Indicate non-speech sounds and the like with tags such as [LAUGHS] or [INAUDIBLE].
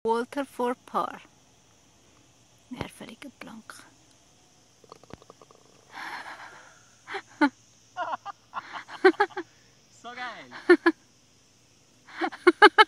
Walter voor Paar. Nervelige plank. so geil. [LAUGHS]